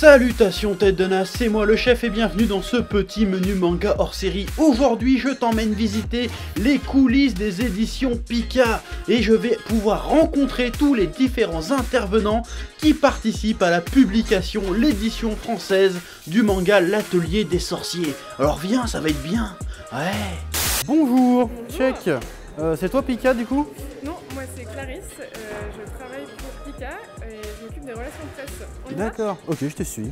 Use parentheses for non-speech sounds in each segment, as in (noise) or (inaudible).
Salutations tête de nas, c'est moi le chef et bienvenue dans ce petit menu manga hors série. Aujourd'hui je t'emmène visiter les coulisses des éditions Pika et je vais pouvoir rencontrer tous les différents intervenants qui participent à la publication, l'édition française du manga L'Atelier des Sorciers. Alors viens, ça va être bien. Ouais. Bonjour, check. Euh, c'est toi Pika du coup? Non, moi c'est Clarisse, euh, je travaille pour Pika et je m'occupe des relations de presse. D'accord, ok, je te suis.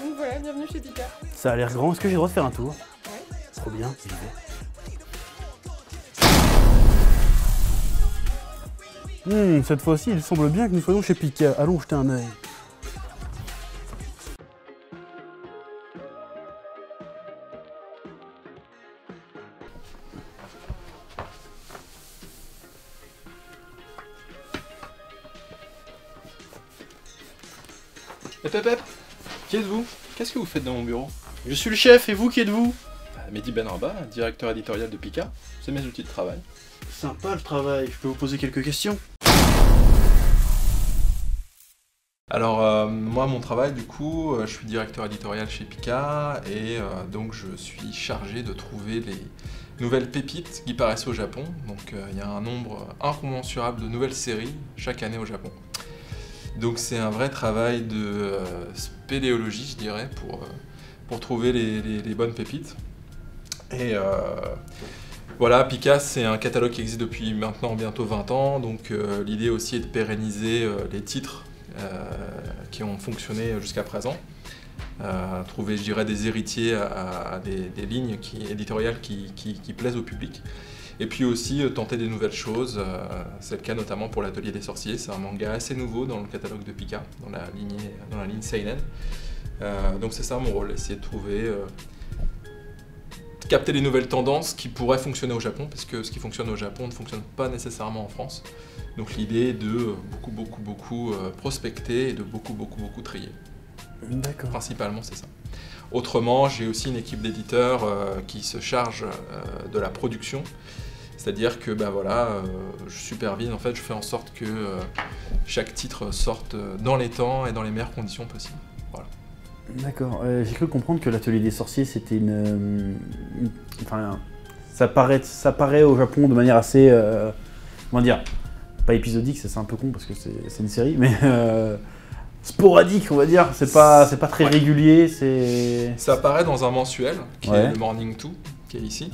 Donc voilà, bienvenue chez Pika. Ça a l'air grand, est-ce que j'ai le droit de faire un tour? Ouais. Trop bien, j'y vais. Hmm, cette fois-ci, il semble bien que nous soyons chez Pika. Allons jeter un œil. Faites dans mon bureau Je suis le chef, et vous qui êtes-vous Bah, Mehdi Benraba, directeur éditorial de Pika. C'est mes outils de travail. Sympa le travail, je peux vous poser quelques questions Alors, euh, moi, mon travail, du coup, euh, je suis directeur éditorial chez Pika et euh, donc je suis chargé de trouver les nouvelles pépites qui paraissent au Japon. Donc, euh, il y a un nombre incommensurable de nouvelles séries chaque année au Japon. Donc, c'est un vrai travail de euh, spéléologie, je dirais, pour, euh, pour trouver les, bonnes pépites. Et euh, voilà, Pika, c'est un catalogue qui existe depuis maintenant bientôt 20 ans. Donc, euh, l'idée aussi est de pérenniser les titres qui ont fonctionné jusqu'à présent. Trouver, je dirais, des héritiers à, des, lignes éditoriales qui plaisent au public. Et puis aussi euh, tenter des nouvelles choses. Euh, c'est le cas notamment pour l'Atelier des Sorciers. C'est un manga assez nouveau dans le catalogue de Pika, dans la, lignée, dans la ligne Seinen. Euh, donc c'est ça mon rôle, essayer de trouver, euh, capter les nouvelles tendances qui pourraient fonctionner au Japon, parce que ce qui fonctionne au Japon ne fonctionne pas nécessairement en France. Donc l'idée est de euh, beaucoup, beaucoup, beaucoup euh, prospecter et de beaucoup, beaucoup, beaucoup trier. D'accord. Principalement, c'est ça. Autrement, j'ai aussi une équipe d'éditeurs euh, qui se charge euh, de la production. C'est-à-dire que ben voilà, euh, je supervise, en fait, je fais en sorte que euh, chaque titre sorte euh, dans les temps et dans les meilleures conditions possibles. D'accord. Euh, J'ai cru comprendre que l'atelier des sorciers, c'était une, une- Enfin, ça paraît, ça paraît au Japon de manière assez. comment dire Pas épisodique, c'est un peu con parce que c'est une série, mais. euh, sporadique, on va dire. C'est pas, c'est pas très Ouais. régulier, c'est. Ça apparaît dans un mensuel, qui Ouais. est le Morning 2, qui est ici.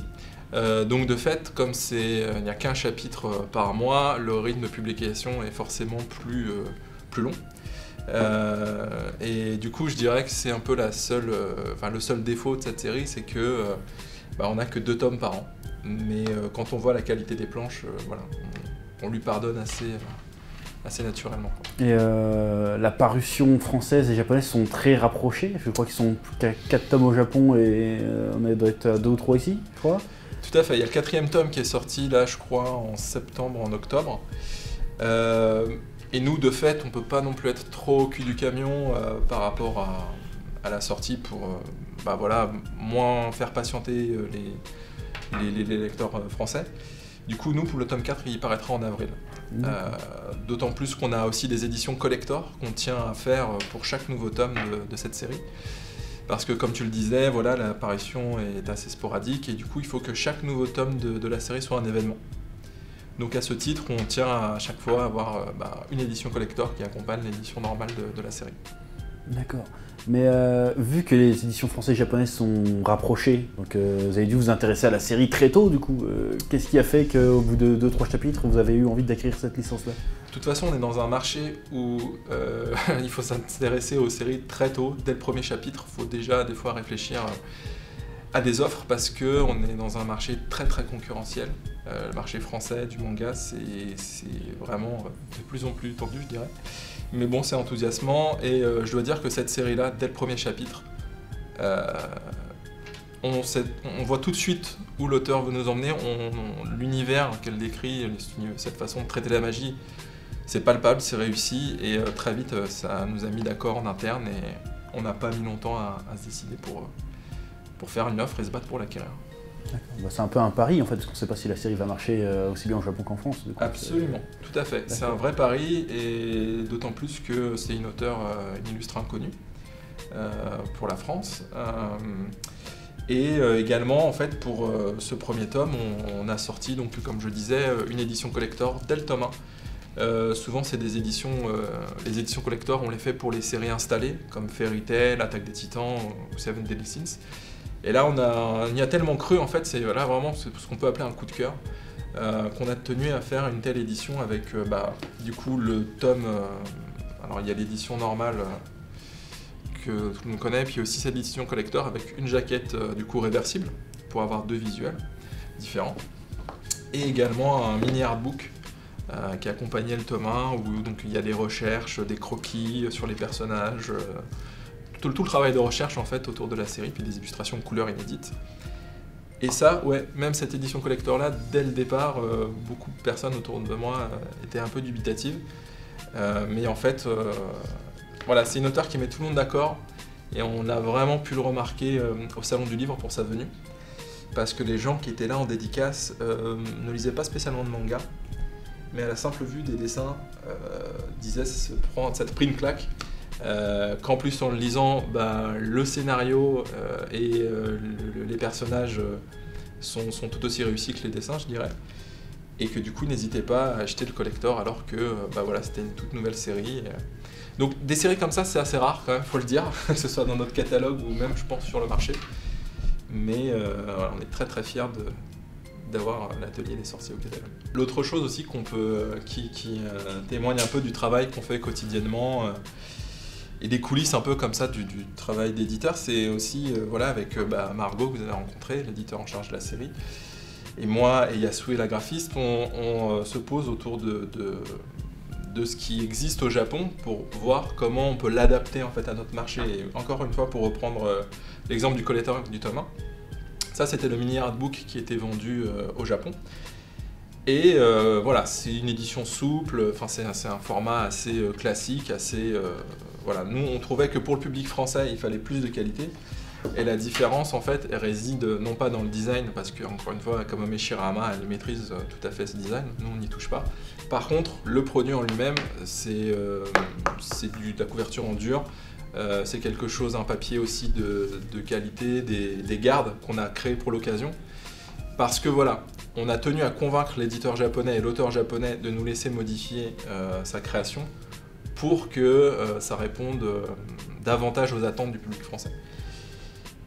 Euh, donc de fait, comme c'est, euh, il n'y a qu'un chapitre euh, par mois, le rythme de publication est forcément plus, plus long. Et du coup, je dirais que c'est un peu la seule, le seul défaut de cette série, c'est que bah, on n'a que deux tomes par an. Mais quand on voit la qualité des planches, voilà, on, lui pardonne assez, assez naturellement. Et la parution française et japonaise sont très rapprochées. Je crois qu'ils sont qu'à 4 tomes au Japon et on doit être à 2 ou 3 ici, je crois. Tout à fait, il y a le quatrième tome qui est sorti là, je crois, en septembre, en octobre. Euh, et nous, de fait, on peut pas non plus être trop au cul du camion euh, par rapport à, à la sortie pour, euh, bah voilà, moins faire patienter les, les- les- les lecteurs français. Du coup, nous, pour le tome 4, il paraîtra en avril. D'autant plus qu'on a aussi des éditions collector qu'on tient à faire pour chaque nouveau tome de, de cette série. Parce que comme tu le disais, voilà, l'apparition est assez sporadique et du coup il faut que chaque nouveau tome de, la série soit un événement. Donc à ce titre, on tient à chaque fois à avoir euh, bah, une édition collector qui accompagne l'édition normale de la série. D'accord. Mais euh, vu que les éditions françaises et japonaises sont rapprochées, donc euh, vous avez dû vous intéresser à la série très tôt du coup, euh, qu'est-ce qui a fait qu'au bout de 2-3 chapitres, vous avez eu envie d'acquérir cette licence-là? De toute façon, on est dans un marché où (laughs) il faut s'intéresser aux séries très tôt, dès le premier chapitre. Il faut déjà des fois réfléchir à des offres parce que on est dans un marché très très concurrentiel. Le marché français du manga, c'est vraiment de plus en plus tendu, je dirais. Mais bon, c'est enthousiasmant et euh, je dois dire que cette série-là, dès le premier chapitre, euh, on, voit tout de suite où l'auteur veut nous emmener. L'univers qu'elle décrit, cette façon de traiter la magie, c'est palpable, c'est réussi et euh, très vite, ça nous a mis d'accord en interne et on n'a pas mis longtemps à, à se décider pour, pour faire une offre et se battre pour l'acquérir. Bah, c'est un peu un pari en fait, parce qu'on ne sait pas si la série va marcher euh, aussi bien au Japon qu'en France. coup. Absolument, tout à fait. C'est un vrai pari et d'autant plus que c'est une auteure, euh, une illustre inconnue euh, pour la France. Et également, en fait, pour ce premier tome, on, on a sorti, donc, comme je disais, une édition collector dès le tome 1. Euh, souvent, c'est des éditions, euh, les éditions collector, on les fait pour les séries installées, comme Fairy Tail, Attaque des Titans ou Seven Deadly Sins. Et là, on, a, y a tellement cru, en fait, c'est vraiment ce qu'on peut appeler un coup de cœur, euh, qu'on a tenu à faire une telle édition avec, euh, bah, du coup, le tome. euh, alors, il y a l'édition normale que tout le monde connaît, puis aussi cette édition collector avec une jaquette, du coup, réversible, pour avoir deux visuels différents. Et également un mini artbook qui accompagnait le tome 1, où donc, il y a des recherches, des croquis sur les personnages, tout, le travail de recherche en fait autour de la série, puis des illustrations couleurs inédites. Et ça, ouais, même cette édition collector là, dès le départ, euh, beaucoup de personnes autour de moi euh, étaient un peu dubitatives. Euh, mais en fait, voilà, c'est une auteure qui met tout le monde d'accord. Et on a vraiment pu le remarquer au Salon du Livre pour sa venue. Parce que les gens qui étaient là en dédicace ne lisaient pas spécialement de manga. Mais à la simple vue des dessins, disaient ça, se prend- ça te pris une claque. Euh, Qu'en plus en le lisant, bah, le scénario euh, et euh, le- le- les personnages sont, tout aussi réussis que les dessins, je dirais. Et que du coup, n'hésitez pas à acheter le collector alors que bah, voilà, c'était une toute nouvelle série. Donc des séries comme ça, c'est assez rare quand faut le dire, (laughs) que ce soit dans notre catalogue ou même, je pense, sur le marché. Mais on est très très fiers d'avoir l'atelier des sorciers au catalogue. L'autre chose aussi qu'on peut, qui, témoigne un peu du travail qu'on fait quotidiennement et des coulisses un peu comme ça du, travail d'éditeur, c'est aussi euh, voilà avec euh, bah, Margot que vous avez rencontré, l'éditeur en charge de la série, et moi et Yasue la graphiste, on, euh, se pose autour de, de, ce qui existe au Japon pour voir comment on peut l'adapter en fait à notre marché. Et encore une fois, pour reprendre l'exemple du collector du tome 1, ça c'était le mini artbook qui était vendu au Japon. Et voilà, c'est une édition souple, c'est un, un format assez classique, assez... nous on trouvait que pour le public français il fallait plus de qualité. Et la différence en fait réside non pas dans le design, parce que encore une fois, Kamome Shirama elle maîtrise euh, tout à fait ce design, nous on n'y touche pas. Par contre, le produit en lui-même, c'est euh, de la couverture en dur, euh, c'est quelque chose, un papier aussi de, qualité, des, des gardes qu'on a créé pour l'occasion. Parce que voilà, on a tenu à convaincre l'éditeur japonais et l'auteur japonais de nous laisser modifier sa création pour que euh, ça réponde euh, davantage aux attentes du public français.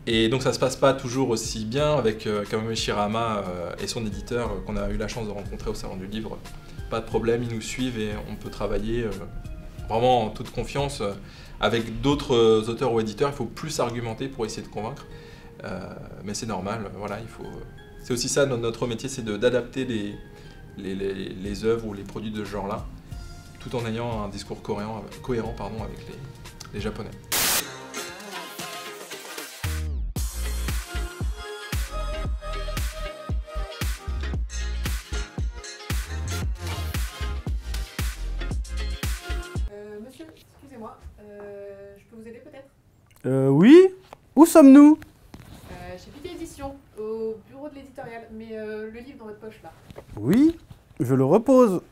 Et donc ça se passe pas toujours aussi bien avec euh, Shirama euh, et son éditeur qu'on a eu la chance de rencontrer au Salon du Livre. Pas de problème, ils nous suivent et on peut travailler vraiment en toute confiance. avec d'autres auteurs ou éditeurs, il faut plus argumenter pour essayer de convaincre. Mais c'est normal, voilà, il faut. C'est aussi ça notre- métier, c'est d'adapter les, les œuvres ou les produits de ce genre-là, tout en ayant un discours cohérent, cohérent pardon, avec les, les Japonais. Euh, monsieur, excusez-moi, euh, je peux vous aider peut-être? Euh, oui Où sommes-nous? Euh, Chez Piquet Édition, au bureau de l'éditorial, mais euh, le livre dans votre poche là, Oui, je le repose.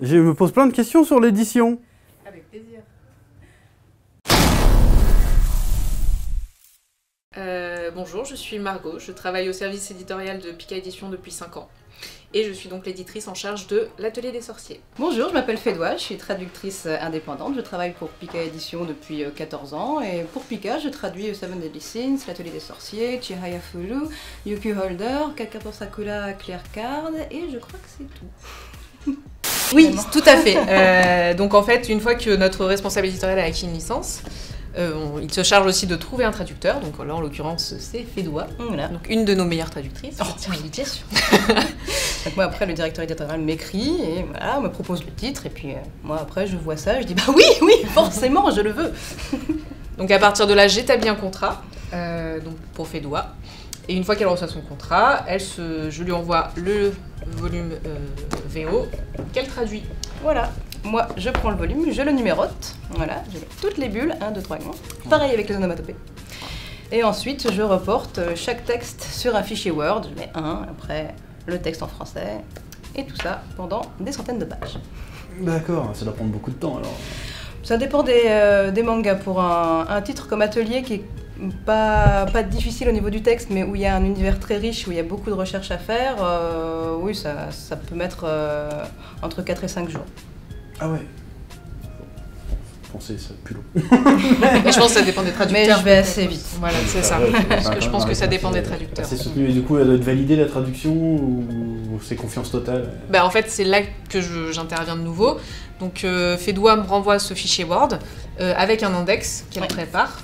Je me pose plein de questions sur l'édition. avec plaisir. Euh, bonjour, je suis Margot, je travaille au service éditorial de Pika Édition depuis 5 ans. Et je suis donc l'éditrice en charge de l'Atelier des Sorciers. Bonjour, je m'appelle Fédois, je suis traductrice euh, indépendante. Je travaille pour Pika Édition depuis euh, 14 ans. Et pour Pika, je traduis euh, Seven Deadly Sins, L'Atelier des Sorciers, Chihaya Furu, Yuki Holder, Kakapo Sakura, Claire Card, et je crois que c'est tout. (laughs) Oui, tout à fait. (laughs) Euh, donc en fait, une fois que notre responsable éditorial a acquis une licence, euh, on- il se charge aussi de trouver un traducteur. Donc là, en l'occurrence, c'est Fédois. Voilà. Donc une de nos meilleures traductrices. Oh, oui, bien sûr. (laughs) Donc moi après le directeur éditorial m'écrit et voilà, me propose le titre et puis euh, moi après je vois ça, je dis bah oui, oui, forcément, je le veux. (laughs) Donc à partir de là, j'établis un contrat euh, donc pour Fédois. Et une fois qu'elle reçoit son contrat, elle se, je lui envoie le volume euh, VO qu'elle traduit. Voilà. Moi, je prends le volume, je le numérote. Voilà, j'ai toutes les bulles, 1, 2, 3, 4. Pareil avec les onomatopées. Et ensuite, je reporte euh, chaque texte sur un fichier Word. Je mets un, après le texte en français. Et tout ça pendant des centaines de pages. D'accord, ça doit prendre beaucoup de temps alors. Ça dépend des, euh, des mangas. Pour un, un titre comme Atelier, qui est pas, pas difficile au niveau du texte, mais où il y a un univers très riche, où il y a beaucoup de recherches à faire, euh, oui, ça, ça peut mettre euh, entre 4 et 5 jours. Ah ouais. Pensez, ça pue. (laughs) Mais je pense que ça dépend des Mais traducteurs. je vais assez vite. Voilà, c'est ça. Ouais, c'est Parce que je pense que ça dépend des traducteurs. assez soutenu. Et du coup, elle doit être validée la traduction ou c'est confiance totale? Bah, en fait, c'est là que j'interviens de nouveau. Donc, euh, Fedoua me renvoie ce fichier Word euh, avec un index qu'elle Ouais. prépare.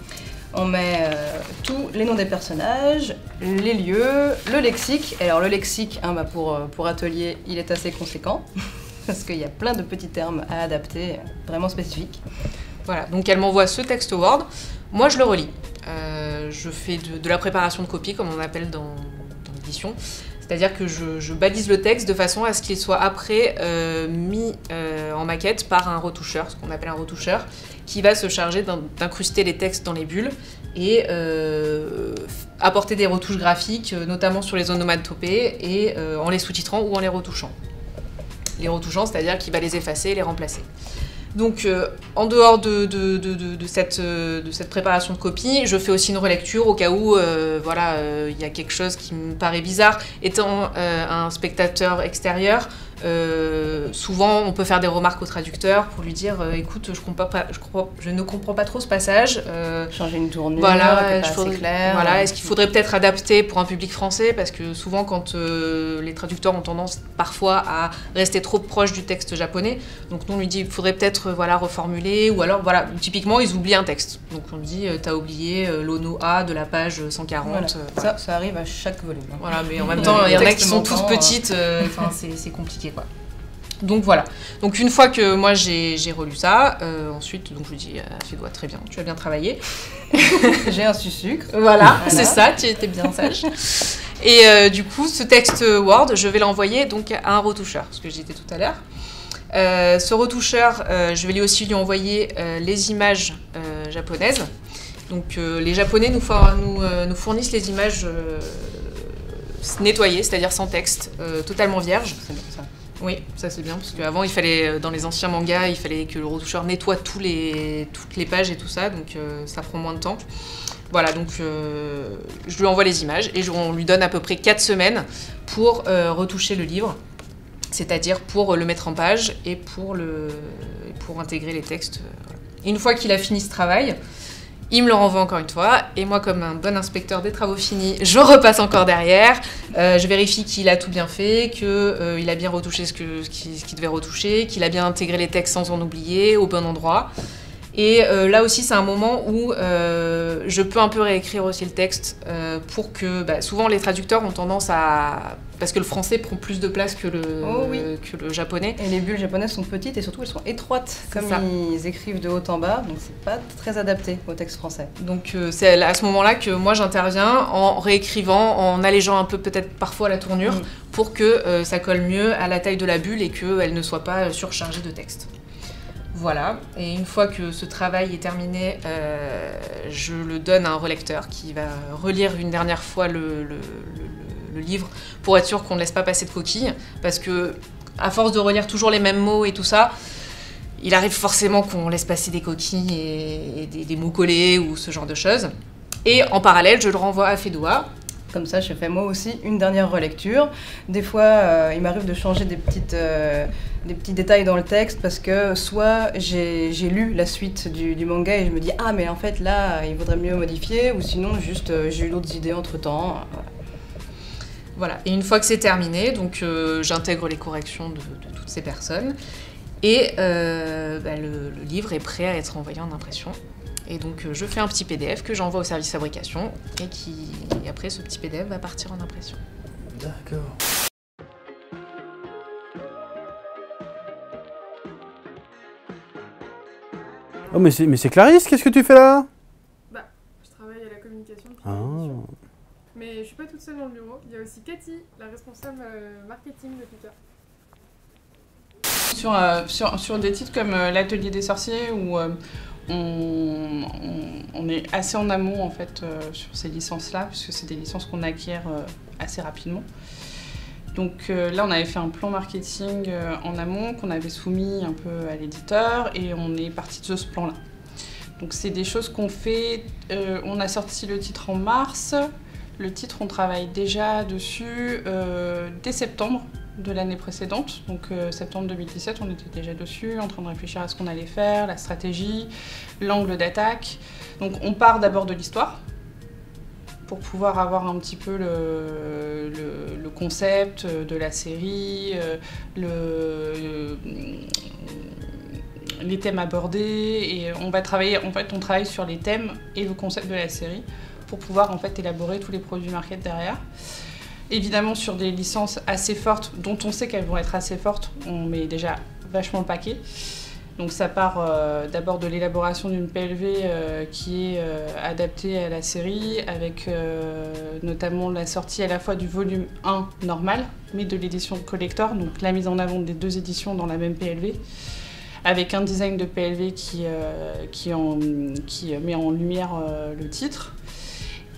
On met euh, tous les noms des personnages, les lieux, le lexique. Alors le lexique, hein, bah, pour, euh, pour atelier, il est assez conséquent. (laughs) Parce qu'il y a plein de petits termes à adapter, vraiment spécifiques. Voilà, donc elle m'envoie ce texte Word. Moi, je le relis. Euh, je fais de, la préparation de copie, comme on appelle dans l'édition. C'est-à-dire que je, balise le texte de façon à ce qu'il soit après euh, mis euh, en maquette par un retoucheur, ce qu'on appelle un retoucheur, qui va se charger d'in- d'incruster les textes dans les bulles et euh, apporter des retouches graphiques, notamment sur les onomatopées, et en les sous-titrant ou en les retouchant. Les retouchant, c'est-à-dire qu'il va les effacer et les remplacer. Donc, euh, en dehors euh, de cette préparation de copie, je fais aussi une relecture au cas où euh, voilà, il y a quelque chose qui me paraît bizarre. Étant un spectateur extérieur, euh, souvent on peut faire des remarques au traducteur pour lui dire euh, écoute, je, comprends pas, je, comprends- je ne comprends pas trop ce passage. euh, Changer une tournure, voilà, pas faudrait- claire. voilà, est-ce qu'il faudrait peut-être adapter pour un public français? Parce que souvent, quand les traducteurs ont tendance parfois à rester trop proche du texte japonais, donc nous on lui dit il faudrait peut-être voilà, reformuler, ou alors voilà, typiquement ils oublient un texte. Donc on lui dit t'as oublié l'ono A de la page 140. Voilà. euh, voilà. Ça, ça arrive à chaque volume. hein. Voilà, mais en (laughs) même temps, il y en a qui sont toutes petites, enfin, c'est c'est compliqué quoi. Donc voilà. Donc une fois que moi j'ai relu ça, euh, ensuite donc je lui dis ah, tu dois très bien, tu as bien travaillé. (laughs) J'ai un sucre. Voilà, Voilà. c'est ça, tu étais bien sage. Et euh, du coup, ce texte Word, je vais l'envoyer donc à un retoucheur, ce que j'ai dit tout à l'heure. Euh, ce retoucheur, euh, je vais lui aussi lui envoyer euh, les images euh, japonaises. Donc euh, les Japonais nous, for- nous, euh, nous fournissent les images euh, nettoyées, c'est-à-dire sans texte, euh, totalement vierges. C'est bien ça. Oui, ça c'est bien, parce qu'avant, il fallait, euh, dans les anciens mangas, il fallait que le retoucheur nettoie toutes les pages et tout ça, donc euh, ça prend moins de temps. Voilà, donc euh, je lui envoie les images et on lui donne à peu près 4 semaines pour retoucher le livre, c'est-à-dire pour le mettre en page et pour, le, pour intégrer les textes. Une fois qu'il a fini ce travail, il me le renvoie encore une fois, et moi, comme un bon inspecteur des travaux finis, je repasse encore derrière. Euh, je vérifie qu'il a tout bien fait, qu'il a bien retouché ce qu'il devait retoucher, qu'il a bien intégré les textes sans en oublier, au bon endroit. Et euh, là aussi, c'est un moment où euh, je peux un peu réécrire aussi le texte euh, pour que. bah, souvent, les traducteurs ont tendance à. Parce que le français prend plus de place que le, Oh oui. que le japonais. Et les bulles japonaises sont petites et surtout elles sont étroites, comme ça. ils écrivent de haut en bas, donc c'est pas très adapté au texte français. Donc c'est à ce moment-là que moi j'interviens en réécrivant, en allégeant un peu peut-être parfois la tournure Mm. pour que ça colle mieux à la taille de la bulle et qu'elle ne soit pas surchargée de texte. Voilà, et une fois que ce travail est terminé, euh, je le donne à un relecteur qui va relire une dernière fois le, livre pour être sûr qu'on ne laisse pas passer de coquilles, parce que à force de relire toujours les mêmes mots et tout ça, il arrive forcément qu'on laisse passer des coquilles et, des, mots collés ou ce genre de choses. Et en parallèle, je le renvoie à Fedoua. Comme ça, je fais moi aussi une dernière relecture. Des fois, euh, il m'arrive de changer des, petites, euh, des petits détails dans le texte parce que soit j'ai j'ai lu la suite du, du manga et je me dis ah mais en fait là il vaudrait mieux modifier ou sinon juste euh, j'ai eu d'autres idées entre temps. Voilà. Et une fois que c'est terminé, donc euh, j'intègre les corrections de, de toutes ces personnes. Et euh, bah, le, le livre est prêt à être envoyé en impression. Et donc euh, je fais un petit PDF que j'envoie au service fabrication et qui et après ce petit PDF va partir en impression. D'accord. Oh mais c'est mais c'est Clarisse, qu'est-ce que tu fais là? Je travaille à la communication. depuis Ah. Mais je suis pas toute seule dans le bureau. Il y a aussi Cathy, la responsable euh, marketing de Pika. Sur, euh, sur, sur des titres comme euh, L'Atelier des sorciers ou, euh, on, on, est assez en amont en fait sur ces licences-là, puisque c'est des licences qu'on acquiert assez rapidement. Donc là, on avait fait un plan marketing en amont qu'on avait soumis un peu à l'éditeur et on est parti de ce plan-là. Donc c'est des choses qu'on fait. on a sorti le titre en mars. Le titre, on travaille déjà dessus euh, dès septembre de l'année précédente. Donc euh, septembre 2017, on était déjà dessus, en train de réfléchir à ce qu'on allait faire, la stratégie, l'angle d'attaque. Donc on part d'abord de l'histoire pour pouvoir avoir un petit peu le, concept de la série, euh, les thèmes abordés. Et on va travailler, en fait, on travaille sur les thèmes et le concept de la série pour pouvoir en fait élaborer tous les produits market derrière. Évidemment sur des licences assez fortes, dont on sait qu'elles vont être assez fortes, on met déjà vachement le paquet. Donc ça part euh, d'abord de l'élaboration d'une PLV euh, qui est euh, adaptée à la série, avec notamment la sortie à la fois du volume 1 normal, mais de l'édition collector, donc la mise en avant des deux éditions dans la même PLV, avec un design de PLV qui, met en lumière le titre,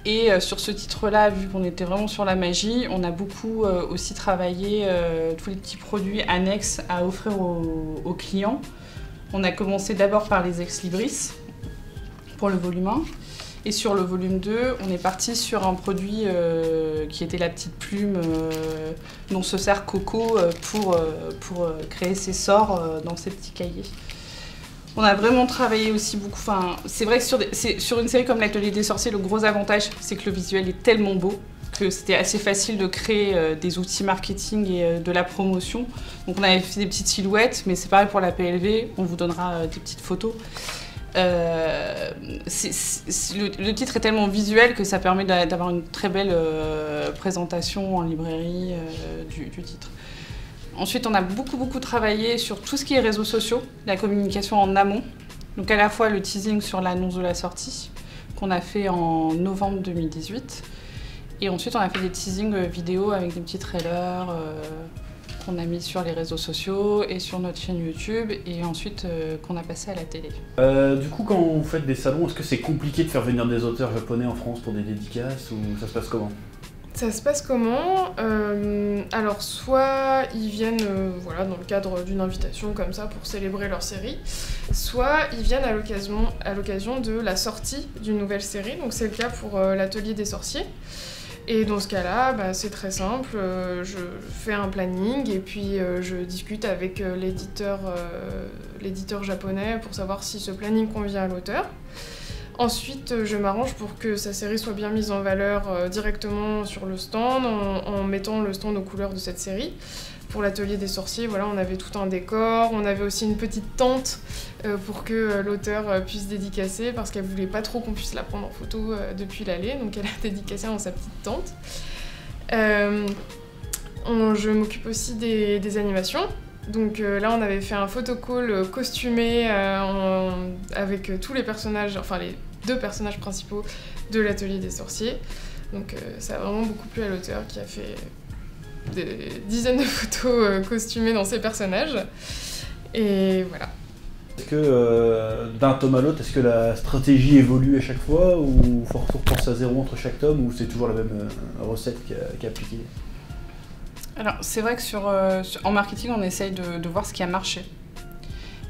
et sur ce titre-là, vu qu'on était vraiment sur la magie, on a beaucoup aussi travaillé tous les petits produits annexes à offrir aux, clients. On a commencé d'abord par les ex-libris pour le volume 1. Et sur le volume 2, on est parti sur un produit qui était la petite plume dont se sert Coco pour, pour créer ses sorts dans ses petits cahiers. On a vraiment travaillé aussi beaucoup. C'est vrai que sur, sur une série comme l'Atelier des sorciers, le gros avantage, c'est que le visuel est tellement beau c'était assez facile de créer euh, des outils marketing et euh, de la promotion. Donc on avait fait des petites silhouettes, mais c'est pareil pour la PLV, on vous donnera euh, des petites photos. le, titre est tellement visuel que ça permet d'avoir une très belle présentation en librairie du, titre. Ensuite, on a beaucoup, beaucoup travaillé sur tout ce qui est réseaux sociaux, la communication en amont. Donc à la fois le teasing sur l'annonce de la sortie, qu'on a fait en novembre 2018. Et ensuite, on a fait des teasings euh, vidéo avec des petits trailers euh, qu'on a mis sur les réseaux sociaux et sur notre chaîne YouTube, et ensuite euh, qu'on a passé à la télé. du coup, quand vous faites des salons, est-ce que c'est compliqué de faire venir des auteurs japonais en France pour des dédicaces, ou ça se passe comment? Ça se passe comment? Euh, Alors, soit ils viennent euh, voilà, dans le cadre d'une invitation comme ça pour célébrer leur série, soit ils viennent à l'occasion de la sortie d'une nouvelle série. Donc, c'est le cas pour euh, l'Atelier des sorciers. Et dans ce cas-là, bah, c'est très simple. je fais un planning et puis je discute avec l'éditeur japonais pour savoir si ce planning convient à l'auteur. Ensuite, euh, je m'arrange pour que sa série soit bien mise en valeur euh, directement sur le stand, en, mettant le stand aux couleurs de cette série. Pour l'atelier des sorciers, voilà, on avait tout un décor, on avait aussi une petite tente euh, pour que l'auteur puisse dédicacer, parce qu'elle voulait pas trop qu'on puisse la prendre en photo depuis l'allée, donc elle a (laughs) dédicacé dans sa petite tente. je m'occupe aussi des, animations. Donc là, on avait fait un photocall costumé avec tous les personnages, enfin les deux personnages principaux de l'atelier des sorciers. Donc euh, ça a vraiment beaucoup plu à l'auteur qui a fait des dizaines de photos euh, costumées dans ses personnages. Et voilà. Est-ce que euh, d'un tome à l'autre, est-ce que la stratégie évolue à chaque fois ou faut repenser à zéro entre chaque tome ou c'est toujours la même recette qui est appliquée Alors c'est vrai que sur, en marketing on essaye de voir ce qui a marché.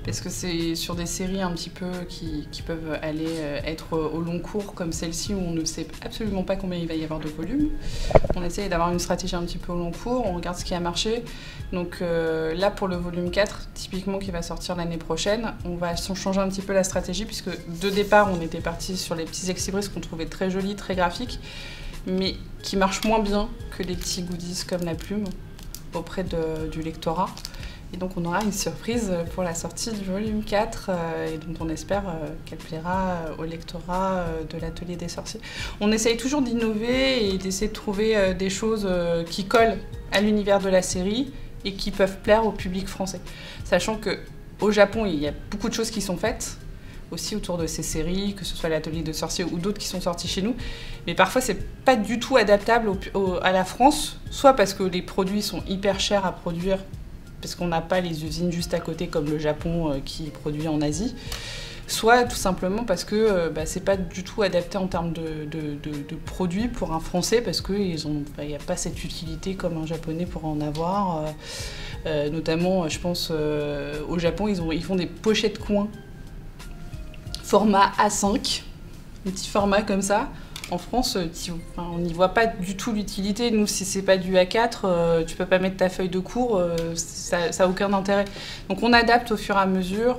Parce que c'est sur des séries un petit peu qui, peuvent aller euh, être au long cours comme celle-ci où on ne sait absolument pas combien il va y avoir de volume. On essaye d'avoir une stratégie un petit peu au long cours, on regarde ce qui a marché. Donc euh, là pour le volume 4, typiquement qui va sortir l'année prochaine, on va changer un petit peu la stratégie puisque de départ on était parti sur les petits exibris qu'on trouvait très jolis, très graphiques, mais qui marchent moins bien que les petits goodies comme la plume auprès du lectorat. Et donc on aura une surprise pour la sortie du volume 4 euh, et dont on espère euh, qu'elle plaira euh, au lectorat de l'atelier des sorciers. On essaye toujours d'innover et d'essayer de trouver des choses qui collent à l'univers de la série et qui peuvent plaire au public français. Sachant que au Japon, il y a beaucoup de choses qui sont faites aussi autour de ces séries, que ce soit l'atelier de sorciers ou d'autres qui sont sortis chez nous. Mais parfois, c'est pas du tout adaptable à la France, soit parce que les produits sont hyper chers à produire parce qu'on n'a pas les usines juste à côté comme le Japon euh, qui produit en Asie, soit tout simplement parce que euh, bah, c'est pas du tout adapté en termes de, produits pour un français, parce qu'il n'y a pas cette utilité comme un japonais pourrait en avoir. Euh, euh, notamment, je pense, au Japon, ils font des pochettes coins format A5, un petit format comme ça. En France, euh, on n'y voit pas du tout l'utilité. Nous, si c'est pas du A4, euh, tu peux pas mettre ta feuille de cours, euh, ça n'a aucun intérêt. Donc on adapte au fur et à mesure.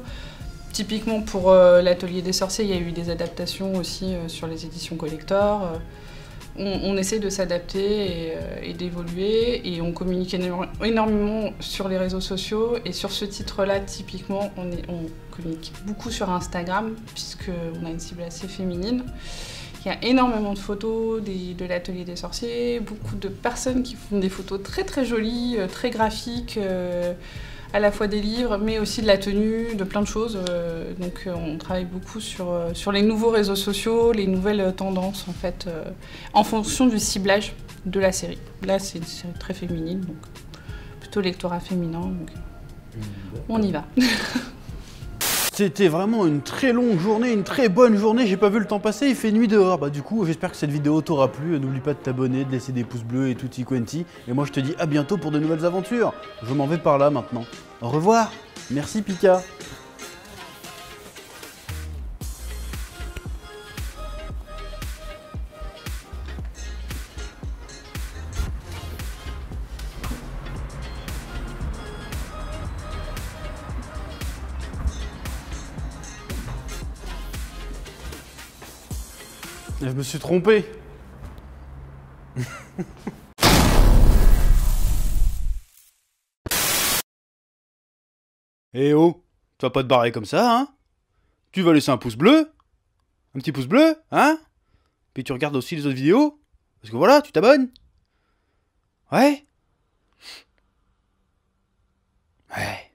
Typiquement pour l'atelier des sorciers, il y a eu des adaptations aussi sur les éditions collector. On, essaie de s'adapter et, d'évoluer et on communique éno- énormément sur les réseaux sociaux et sur ce titre-là typiquement on, est- on communique beaucoup sur Instagram puisqu'on a une cible assez féminine. Il y a énormément de photos des- de l'atelier des sorciers, beaucoup de personnes qui font des photos très très jolies, euh, très graphiques, euh, à la fois des livres, mais aussi de la tenue, de plein de choses. euh, donc on travaille beaucoup sur, sur les nouveaux réseaux sociaux, les nouvelles tendances en fait, euh, en fonction du ciblage de la série. Là c'est une série très féminine, donc plutôt lectorat féminin, donc on y va. (laughs) C'était vraiment une très longue journée, une très bonne journée. J'ai pas vu le temps passer, il fait nuit dehors. Bah, du coup, j'espère que cette vidéo t'aura plu. N'oublie pas de t'abonner, de laisser des pouces bleus et tutti quanti. Et moi, je te dis à bientôt pour de nouvelles aventures. Je m'en vais par là maintenant. Au revoir. Merci, Pika. Je me suis trompé. (laughs) Eh oh, tu vas pas te barrer comme ça, hein? Tu vas laisser un pouce bleu. Un petit pouce bleu, hein? Puis tu regardes aussi les autres vidéos. Parce que voilà, tu t'abonnes. Ouais. Ouais